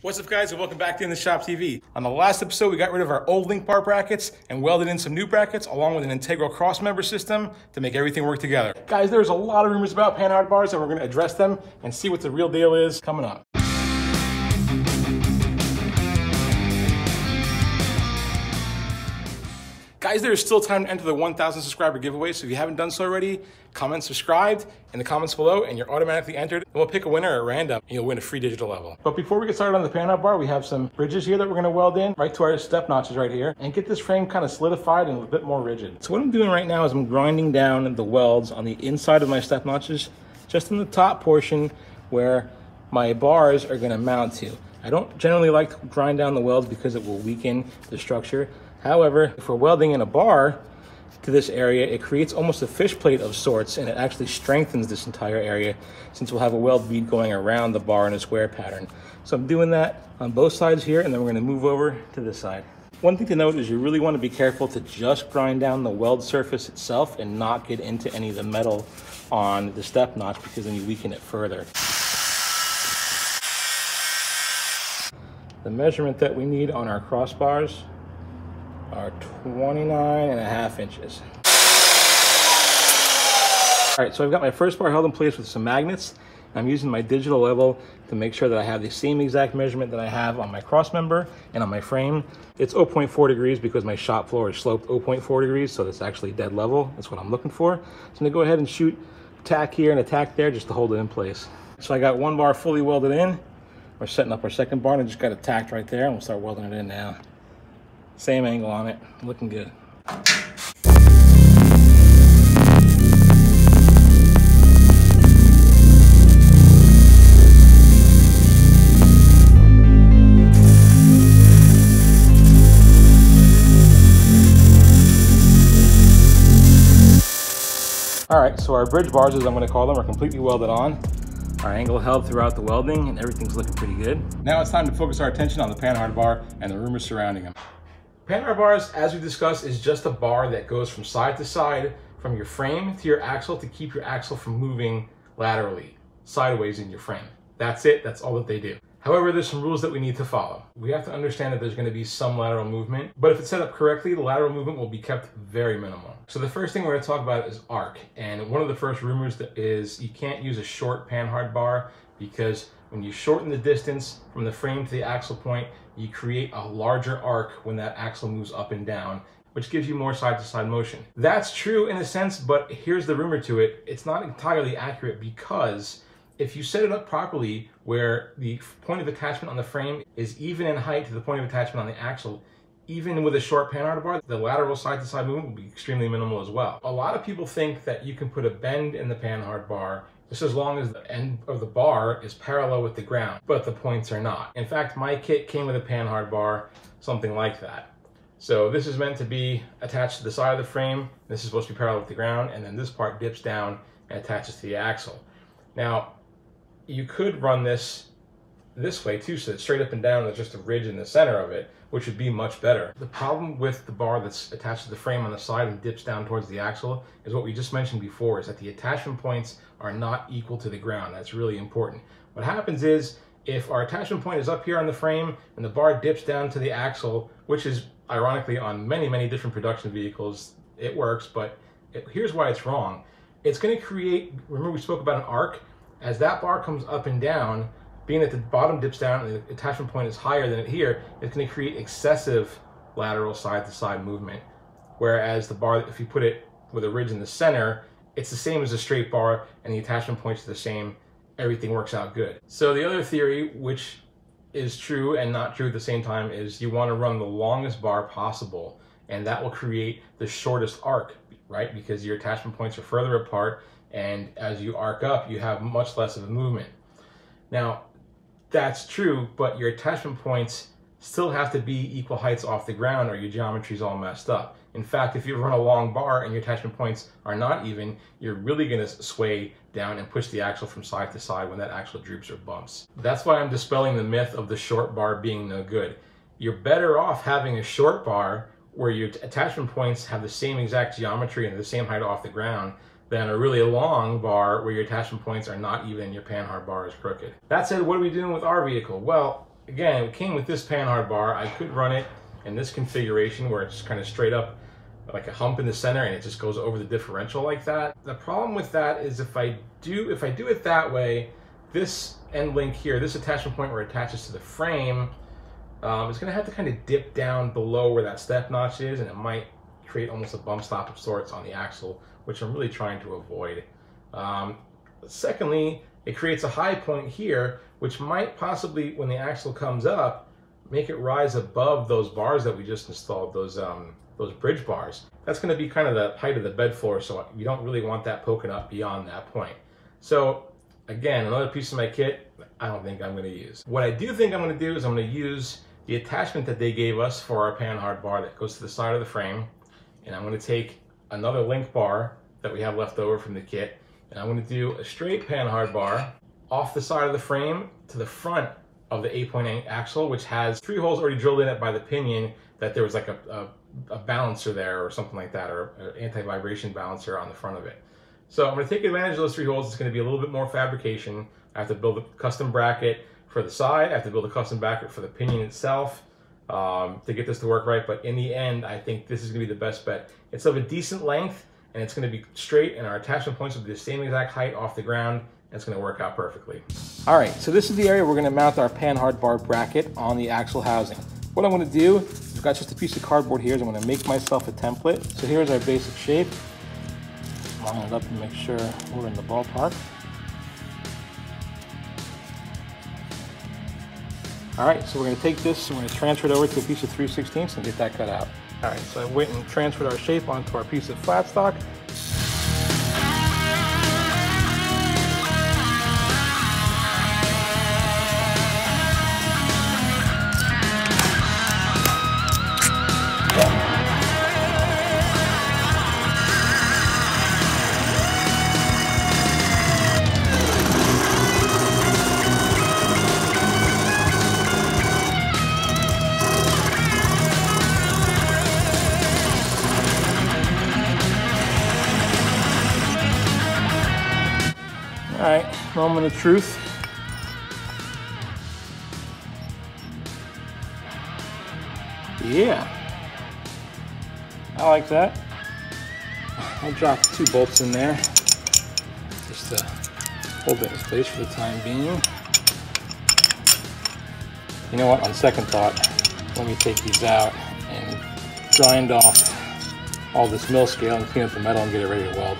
What's up guys and welcome back to In The Shop TV. On the last episode, we got rid of our old link bar brackets and welded in some new brackets along with an integral cross member system to make everything work together. Guys, there's a lot of rumors about panhard bars and we're gonna address them and see what the real deal is coming up. Guys, there is still time to enter the 1,000 subscriber giveaway, so if you haven't done so already, comment subscribed in the comments below, and you're automatically entered. And we'll pick a winner at random, and you'll win a free digital level. But before we get started on the panhard bar, we have some bridges here that we're gonna weld in right to our step notches right here, and get this frame kind of solidified and a bit more rigid. So what I'm doing right now is I'm grinding down the welds on the inside of my step notches, just in the top portion where my bars are gonna mount to. I don't generally like to grind down the welds because it will weaken the structure. However, if we're welding in a bar to this area, it creates almost a fish plate of sorts and it actually strengthens this entire area since we'll have a weld bead going around the bar in a square pattern. So I'm doing that on both sides here and then we're gonna move over to this side. One thing to note is you really want to be careful to just grind down the weld surface itself and not get into any of the metal on the step notch because then you weaken it further. The measurement that we need on our crossbars 29 and a half inches. All right, so I've got my first bar held in place with some magnets. I'm using my digital level to make sure that I have the same exact measurement that I have on my cross member and on my frame. It's 0.4 degrees because my shop floor is sloped 0.4 degrees, so that's actually dead level. That's what I'm looking for. So I'm gonna go ahead and shoot tack here and a tack there just to hold it in place. So I got one bar fully welded in. We're setting up our second bar and I just got it tacked right there and we'll start welding it in now. Same angle on it, looking good. All right, so our bridge bars, as I'm gonna call them, are completely welded on. Our angle held throughout the welding and everything's looking pretty good. Now it's time to focus our attention on the panhard bar and the rumors surrounding them. Panhard bars, as we discussed, is just a bar that goes from side to side from your frame to your axle to keep your axle from moving laterally, sideways in your frame. That's it, that's all that they do. However, there's some rules that we need to follow. We have to understand that there's going to be some lateral movement, but if it's set up correctly, the lateral movement will be kept very minimal. So the first thing we're to talk about is arc, and one of the first rumors that is you can't use a short panhard bar because when you shorten the distance from the frame to the axle point, you create a larger arc when that axle moves up and down, which gives you more side-to-side -side motion. That's true in a sense, but here's the rumor to it. It's not entirely accurate because if you set it up properly where the point of attachment on the frame is even in height to the point of attachment on the axle, even with a short panhard bar, the lateral side-to-side -side movement will be extremely minimal as well. A lot of people think that you can put a bend in the panhard bar just as long as the end of the bar is parallel with the ground, but the points are not. In fact, my kit came with a panhard bar, something like that. So this is meant to be attached to the side of the frame. This is supposed to be parallel with the ground, and then this part dips down and attaches to the axle. Now, you could run this this way too, so it's straight up and down, there's just a ridge in the center of it, which would be much better. The problem with the bar that's attached to the frame on the side and dips down towards the axle is what we just mentioned before, is that the attachment points are not equal to the ground. That's really important. What happens is, if our attachment point is up here on the frame and the bar dips down to the axle, which is ironically on many, many different production vehicles, it works, but it, here's why it's wrong. It's gonna create, remember we spoke about an arc? As that bar comes up and down, being that the bottom dips down and the attachment point is higher than it here, it's going to create excessive lateral side-to-side movement. Whereas the bar, if you put it with a ridge in the center, it's the same as a straight bar and the attachment points are the same. Everything works out good. So the other theory, which is true and not true at the same time, is you want to run the longest bar possible and that will create the shortest arc, right? Because your attachment points are further apart and as you arc up, you have much less of a movement. Now, that's true, but your attachment points still have to be equal heights off the ground or your geometry is all messed up. In fact, if you run a long bar and your attachment points are not even, you're really going to sway down and push the axle from side to side when that axle droops or bumps. That's why I'm dispelling the myth of the short bar being no good. You're better off having a short bar where your attachment points have the same exact geometry and the same height off the ground than a really long bar where your attachment points are not even, your panhard bar is crooked. That said, what are we doing with our vehicle? Well, again, it came with this panhard bar. I could run it in this configuration where it's kind of straight up like a hump in the center and it just goes over the differential like that. The problem with that is if I do if I do it that way, this end link here, this attachment point where it attaches to the frame, um, it's gonna have to kind of dip down below where that step notch is and it might create almost a bump stop of sorts on the axle, which I'm really trying to avoid. Um, secondly, it creates a high point here, which might possibly, when the axle comes up, make it rise above those bars that we just installed, those um, those bridge bars. That's going to be kind of the height of the bed floor, so you don't really want that poking up beyond that point. So again, another piece of my kit I don't think I'm going to use. What I do think I'm going to do is I'm to use the attachment that they gave us for our panhard bar that goes to the side of the frame, and I'm going to take another link bar that we have left over from the kit, and I'm to do a straight panhard bar off the side of the frame to the front of the 8.8 axle, which has three holes already drilled in it by the pinion that there was like a, a, a balancer there or something like that, or an anti-vibration balancer on the front of it. So I'm to take advantage of those three holes. It's to be a little bit more fabrication. I have to build a custom bracket for the side. I have to build a custom bracket for the pinion itself um, to get this to work right. But in the end, I think this is going to be the best bet. It's of a decent length and it's going to be straight and our attachment points will be the same exact height off the ground. And it's going to work out perfectly. All right, so this is the area we're going to mount our panhard bar bracket on the axle housing. What I'm going to do, I've got just a piece of cardboard here, so I'm going to make myself a template. So here's our basic shape. Line it up and make sure we're in the ballpark. All right, so we're gonna take this and we're gonna transfer it over to a piece of 3 16 and get that cut out. All right, so I went and transferred our shape onto our piece of flat stock. Moment of truth. Yeah, I like that. I'll drop two bolts in there just to hold it in place for the time being. You know what, on second thought, let me take these out and grind off all this mill scale and clean up the metal and get it ready to weld.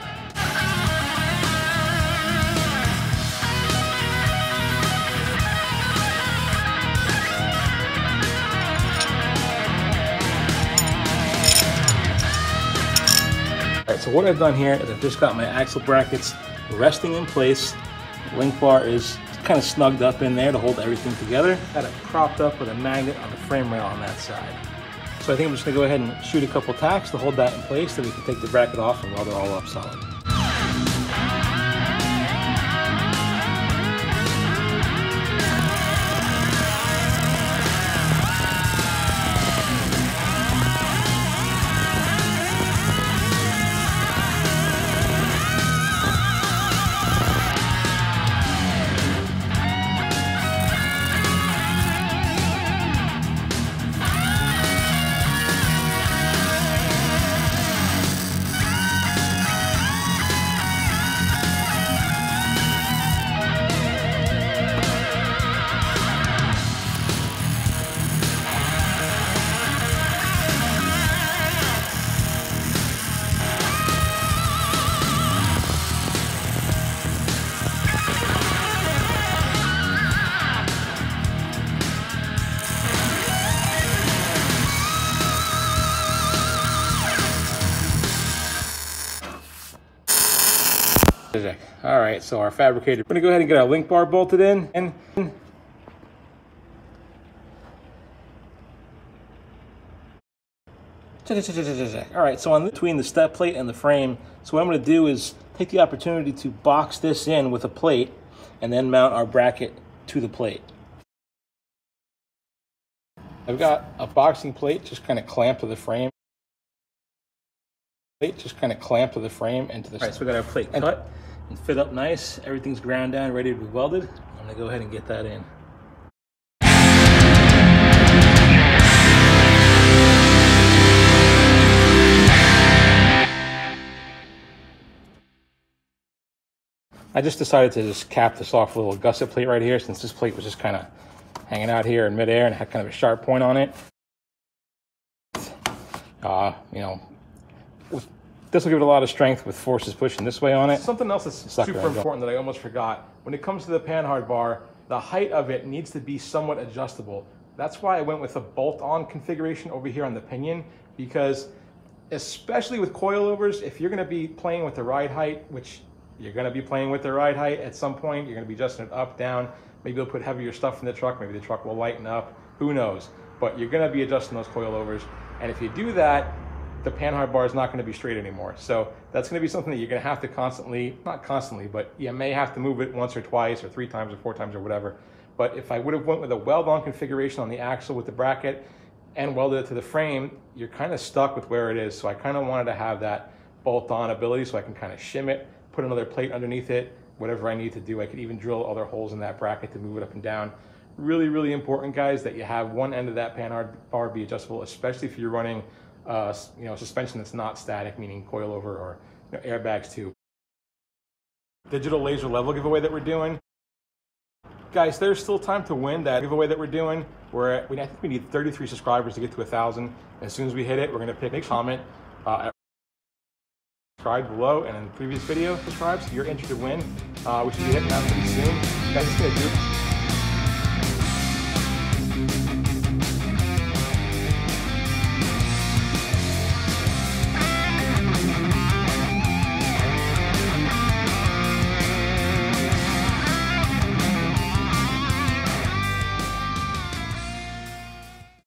So what I've done here is I've just got my axle brackets resting in place. The link bar is kind of snugged up in there to hold everything together. Got it propped up with a magnet on the frame rail on that side. So I think I'm just gonna go ahead and shoot a couple tacks to hold that in place so we can take the bracket off and weld it all up solid. All right, so our fabricator, we're gonna go ahead and get our link bar bolted in and All right, so on between the step plate and the frame, so what I'm gonna do is take the opportunity to box this in with a plate and then mount our bracket to the plate. I've got a boxing plate just kind of clamped to the frame plate just kind of clamped to the frame and to the. All right, so we got our plate and cut and fit up nice. Everything's ground down, ready to be welded. I'm gonna go ahead and get that in. I just decided to just cap this off with a little gusset plate right here since this plate was just kind of hanging out here in midair and had kind of a sharp point on it. Uh, you know, this will give it a lot of strength with forces pushing this way on it. Something else that's super important that I almost forgot. When it comes to the panhard bar, the height of it needs to be somewhat adjustable. That's why I went with a bolt-on configuration over here on the pinion because especially with coilovers, if you're gonna be playing with the ride height, which you're gonna be playing with the ride height at some point, you're gonna be adjusting it up, down, maybe you'll put heavier stuff in the truck, maybe the truck will lighten up, who knows. But you're gonna be adjusting those coilovers. And if you do that, the panhard bar is not going to be straight anymore. So that's going to be something that you're going to have to constantly, not constantly, but you may have to move it once or twice or three times or four times or whatever. But if I would have went with a weld-on configuration on the axle with the bracket and welded it to the frame, you're kind of stuck with where it is. So I kind of wanted to have that bolt-on ability so I can kind of shim it, put another plate underneath it, whatever I need to do. I could even drill other holes in that bracket to move it up and down. Really, really important, guys, that you have one end of that panhard bar be adjustable, especially if you're running uh, you know, suspension that's not static, meaning coilover or you know, airbags too. Digital laser level giveaway that we're doing. Guys, there's still time to win that giveaway that we're doing. We're at, we, I think we need 33 subscribers to get to a thousand. As soon as we hit it, we're gonna pick a comment. Uh, subscribe below and in the previous video, subscribe so you're entered to win. Uh, we should be hitting that pretty soon. Guys, it's gonna do it